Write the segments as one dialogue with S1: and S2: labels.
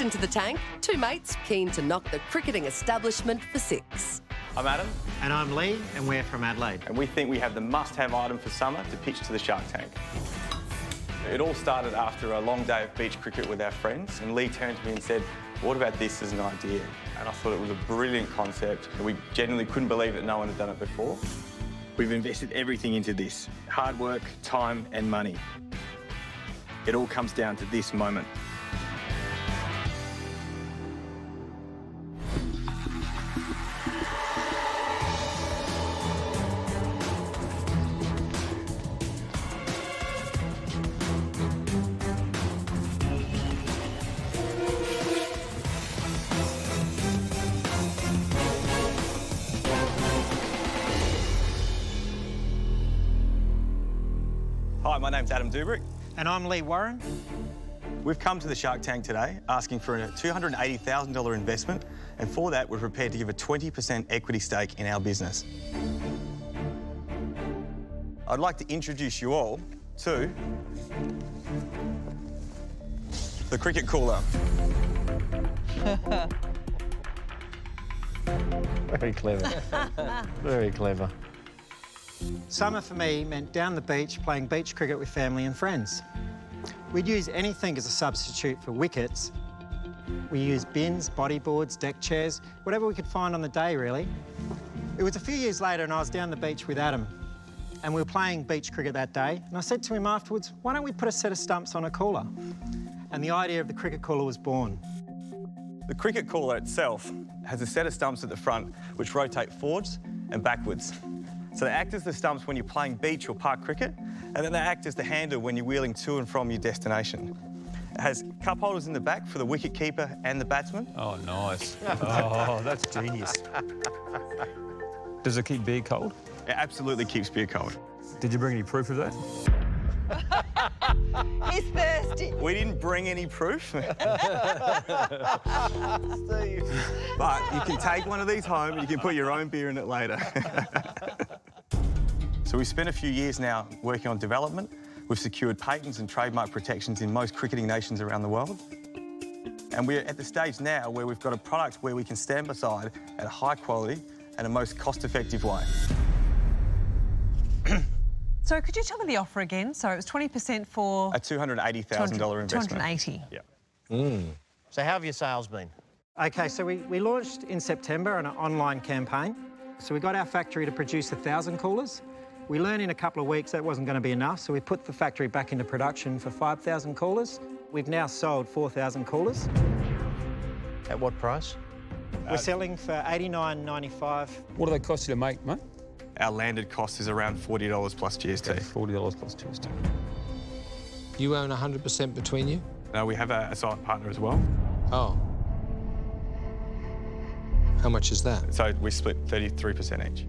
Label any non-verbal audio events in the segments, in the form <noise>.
S1: stepped into the tank, two mates keen to knock the cricketing establishment for six.
S2: I'm Adam.
S3: And I'm Leigh, and we're from Adelaide.
S2: And we think we have the must-have item for summer to pitch to the Shark Tank. It all started after a long day of beach cricket with our friends, and Leigh turned to me and said, what about this as an idea? And I thought it was a brilliant concept, and we genuinely couldn't believe that no one had done it before. We've invested everything into this. Hard work, time and money. It all comes down to this moment. Name's Adam Dubrich.
S3: And I'm Leigh Warren.
S2: We've come to the Shark Tank today asking for a $280,000 investment, and for that, we're prepared to give a 20% equity stake in our business. I'd like to introduce you all to the cricket cooler. <laughs>
S4: Very clever. Very clever.
S3: Summer for me meant down the beach playing beach cricket with family and friends. We'd use anything as a substitute for wickets. We used bins, bodyboards, deck chairs, whatever we could find on the day, really. It was a few years later and I was down the beach with Adam and we were playing beach cricket that day and I said to him afterwards, why don't we put a set of stumps on a cooler? And the idea of the cricket cooler was born.
S2: The cricket cooler itself has a set of stumps at the front which rotate forwards and backwards. So they act as the stumps when you're playing beach or park cricket, and then they act as the handle when you're wheeling to and from your destination. It has cup holders in the back for the wicket keeper and the batsman.
S5: Oh, nice. <laughs> oh, that's genius. Does it keep beer cold?
S2: It absolutely keeps beer cold.
S5: Did you bring any proof of that? <laughs>
S6: He's thirsty.
S2: We didn't bring any proof. <laughs> but you can take one of these home and you can put your own beer in it later. So we've spent a few years now working on development. We've secured patents and trademark protections in most cricketing nations around the world. And we're at the stage now where we've got a product where we can stand beside at a high quality and a most cost-effective way. <clears throat>
S6: So could you tell me the offer again? So it was 20% for...
S2: A $280,000 investment.
S6: 280.
S2: Yeah. Mm.
S4: So how have your sales been?
S3: Okay, so we, we launched in September on an online campaign. So we got our factory to produce 1,000 coolers. We learned in a couple of weeks that wasn't going to be enough, so we put the factory back into production for 5,000 coolers. We've now sold 4,000 coolers.
S4: At what price?
S3: We're selling for 89.95.
S5: What do they cost you to make, mate?
S2: Our landed cost is around $40 plus GST.
S5: $40 plus GST.
S7: You own 100% between you?
S2: No, we have a, a silent partner as well.
S7: Oh. How much is that?
S2: So we split 33% each.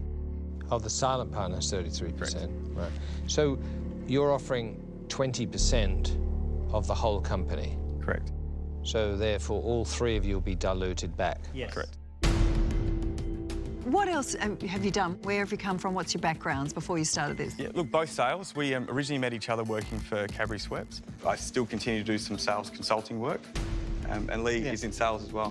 S7: Oh, the silent partner is 33%. Right. So you're offering 20% of the whole company.
S2: Correct.
S7: So therefore, all three of you will be diluted back.
S3: Yes.
S2: Correct.
S6: What else um, have you done? Where have you come from? What's your backgrounds before you started this?
S2: Yeah, look, both sales. We um, originally met each other working for Cadbury Schweppes. I still continue to do some sales consulting work, um, and Leigh
S3: Yeah.
S2: is in sales as well.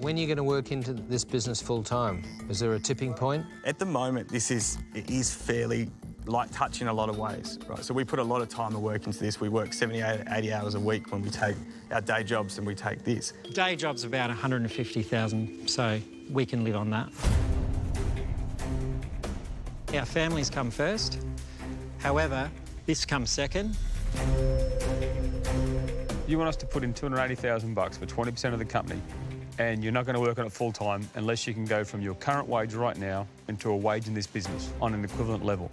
S7: When are you going to work into this business full time? Is there a tipping point?
S2: At the moment, this is it is fairly light touch in a lot of ways, right? So we put a lot of time and work into this. We work 78, 80 hours a week when we take our day jobs and we take this.
S3: Day job's about 150,000, so we can live on that. Our families come first. However, this comes second.
S5: You want us to put in 280,000 bucks for 20% of the company, and you're not going to work on it full time unless you can go from your current wage right now into a wage in this business on an equivalent level.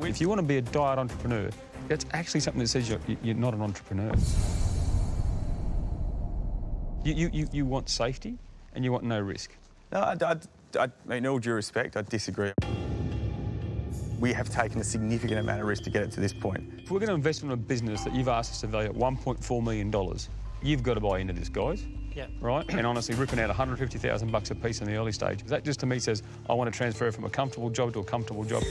S5: If you want to be a diet entrepreneur, that's actually something that says you're, you're not an entrepreneur. You, you, you, you want safety and you want no risk.
S2: No, I, I, I, in all due respect, I disagree. We have taken a significant amount of risk to get it to this point.
S5: If we're going to invest in a business that you've asked us to value at $1.4 million, you've got to buy into this, guys.
S3: Yeah.
S5: Right? and honestly, ripping out 150,000 bucks a piece in the early stage, that just to me says, I want to transfer from a comfortable job to a comfortable job.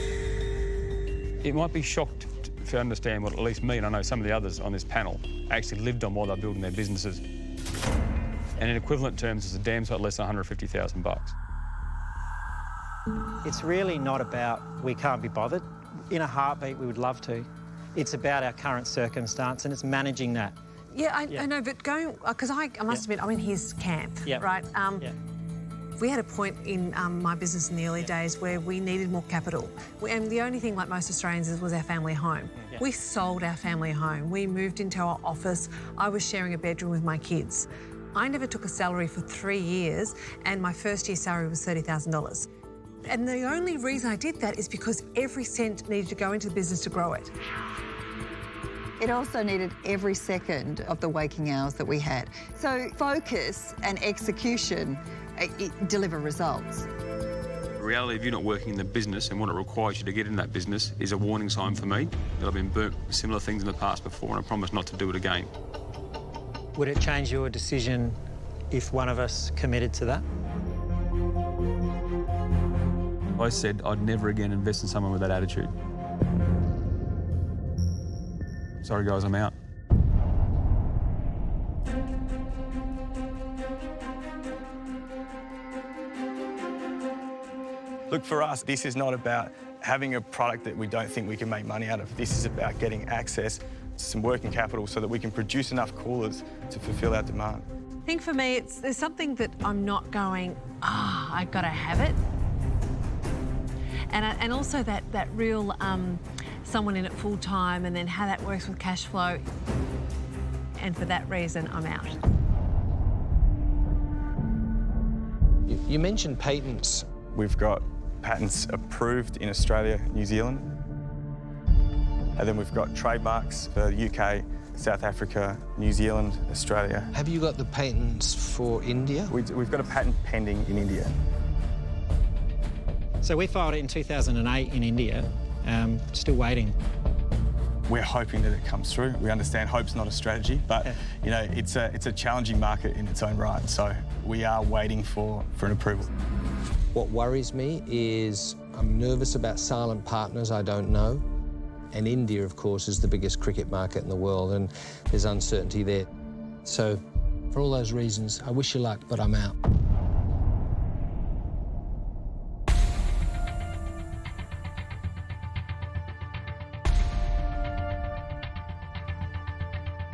S5: It might be shocked to understand what at least me and I know some of the others on this panel actually lived on while they're building their businesses. And in equivalent terms, it's a damn sight less than 150,000 bucks.
S3: It's really not about we can't be bothered. In a heartbeat, we would love to. It's about our current circumstance and it's managing that.
S8: Yeah, I,
S3: Yeah.
S8: I know, but going because I, I must admit, I'm in his camp,
S3: Yeah.
S8: right? Um,
S3: Yeah.
S8: We had a point in um, my business in the early days where we needed more capital, We- and the only thing, like most Australians, is was our family home.
S3: Yeah.
S8: We sold our family home. We moved into our office. I was sharing a bedroom with my kids. I never took a salary for three years, and my first year salary was thirty thousand dollars. And the only reason I did that is because every cent needed to go into the business to grow it.
S6: It also needed every second of the waking hours that we had. So focus and execution it- deliver results.
S5: The reality of you not working in the business and what it requires you to get in that business is a warning sign for me that I've been burnt similar things in the past before and I promise not to do it again.
S3: Would it change your decision if one of us committed to that?
S5: I said I'd never again invest in someone with that attitude. Sorry, guys, I'm out.
S2: Look, for us, this is not about having a product that we don't think we can make money out of. This is about getting access to some working capital so that we can produce enough coolers to fulfill our demand.
S8: I think for me, it's there's something that I'm not going, ah, I've gotta have it. And, I- and also that, that real um, someone in it full time and then how that works with cash flow. And for that reason, I'm out.
S7: You, you mentioned patents.
S2: We've got patents approved in Australia, New Zealand. And then we've got trademarks for the UK, South Africa, New Zealand, Australia.
S7: Have you got the patents for India?
S2: We- We've got a patent pending in India.
S3: So we filed it in 2008 in India, um, still waiting.
S2: We're hoping that it comes through. We understand hope's not a strategy, but
S3: Yeah.
S2: you know it's a it's a challenging market in its own right. So we are waiting for for an approval.
S7: What worries me is I'm nervous about silent partners I don't know. And India, of course, is the biggest cricket market in the world, and there's uncertainty there. So, for all those reasons, I wish you luck, but I'm out.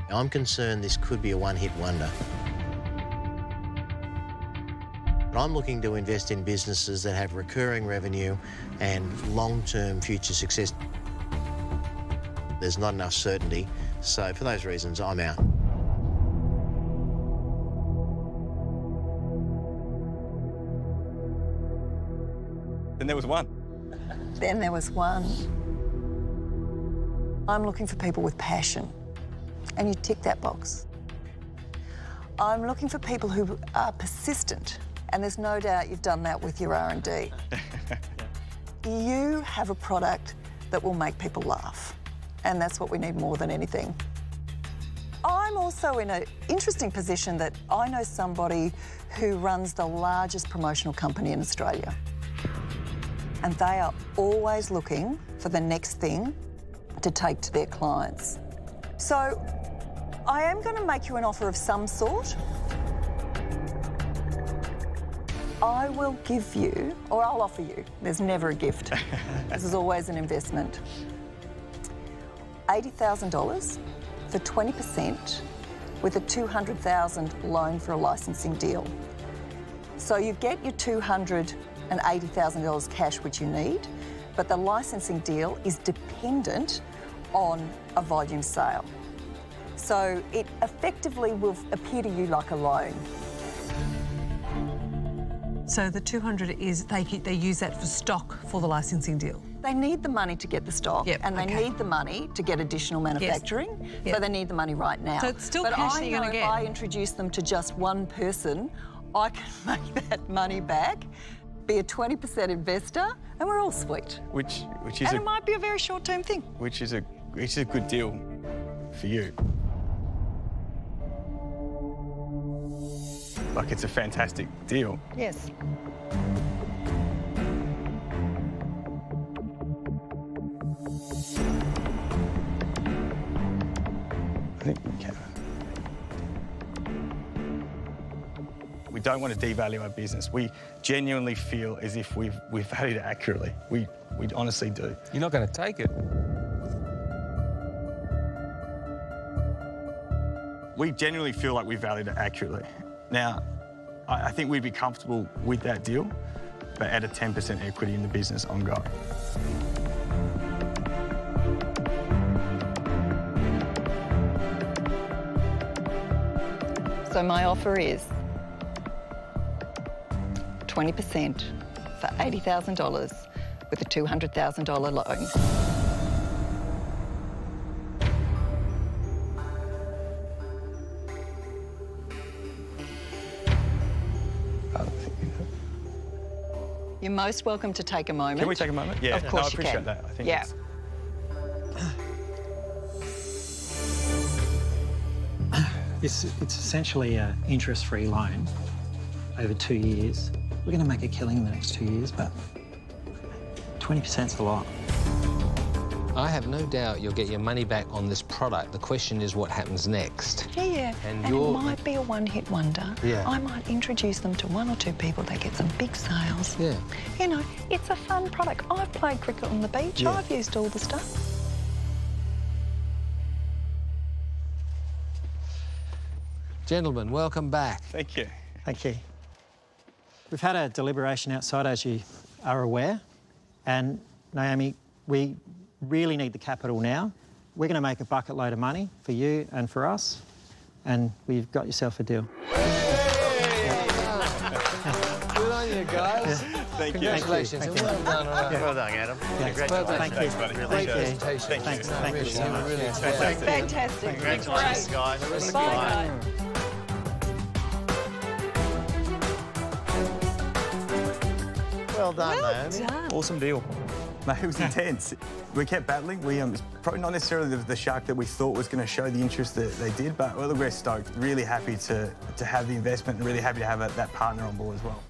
S9: I'm concerned this could be a one-hit wonder. But I'm looking to invest in businesses that have recurring revenue and long-term future success. There's not enough certainty, so for those reasons, I'm out.
S2: Then there was one.
S6: Then there was one. I'm looking for people with passion, and you tick that box. I'm looking for people who are persistent, and there's no doubt you've done that with your R&D. <laughs> You have a product that will make people laugh, and that's what we need more than anything. I'm also in an interesting position that I know somebody who runs the largest promotional company in Australia and they are always looking for the next thing to take to their clients. So I am going to make you an offer of some sort. I will give you, or I'll offer you, there's never a gift. <laughs> this is always an investment. $80,000 for 20% with a 200,000 loan for a licensing deal. So you get your $280,000 cash, which you need, but the licensing deal is dependent on a volume sale. So it effectively will appear to you like a loan.
S8: So the 200 is they they use that for stock for the licensing deal.
S6: They need the money to get the stock,
S8: Yep,
S6: and they
S8: okay.
S6: need the money to get additional manufacturing.
S8: Yep.
S6: So they need the money right now.
S8: So it's still
S6: but
S8: cash
S6: I
S8: that you're gonna
S6: if
S8: get.
S6: I introduce them to just one person, I can <laughs> make that money back, be a 20% investor, and we're all sweet.
S2: Which which is
S6: And
S2: a
S6: it might be a very short-term thing.
S2: which is a which is a good deal for you. Like it's a fantastic deal.
S6: Yes.
S2: I think we can. We don't want to devalue our business. We genuinely feel as if we've, we've valued it accurately. We, we honestly do.
S5: You're not going to take it.
S2: We genuinely feel like we valued it accurately. Now, I, I think we'd be comfortable with that deal, but at a 10% equity in the business ongoing.
S6: So my offer is 20% for $80,000 with a $200,000 loan. You're most welcome to take a moment.
S2: Can we take a moment? Yeah,
S6: of
S2: no,
S6: course
S2: I
S6: you can.
S2: that. I think
S6: yeah.
S2: it's- <clears throat>
S3: It's, it's essentially an interest-free loan over two years. We're going to make a killing in the next two years, but 20% is a lot.
S7: I have no doubt you'll get your money back on this product. The question is what happens next.
S6: Yeah, yeah.
S7: And
S6: And,
S7: you're-
S6: it might be a one-hit wonder.
S7: Yeah.
S6: I might introduce them to one or two people. They get some big sales.
S7: Yeah.
S6: You know, it's a fun product. I've played cricket on the beach.
S7: Yeah.
S6: I've used all the stuff.
S7: Gentlemen, welcome back.
S2: Thank you.
S3: Thank you. We've had a deliberation outside, as you are aware, and Naomi, we really need the capital now. We're going to make a bucket load of money for you and for us, and we've got yourself a deal.
S7: Good on you, guys.
S2: Thank you.
S7: Congratulations
S3: Thank
S7: and
S3: you.
S7: well done. on that.
S9: Well done, Adam.
S7: Well done.
S3: Thank you.
S2: Thanks, buddy.
S3: Thank
S2: Appreciate
S3: you.
S2: it.
S7: Presentation.
S3: Thanks. Thank you so much.
S7: really
S3: Yeah.
S7: exciting.
S6: Fantastic.
S9: Congratulations, guys.
S6: Great. Bye, guys.
S9: Well done,
S6: Well
S9: Naomi.
S6: done.
S2: Awesome deal. No, it was intense. We kept battling. We um, probably not necessarily the, the shark that we thought was going to show the interest that they did, but well, we're stoked. Really happy to to have the investment and really happy to have a, that partner on board as well.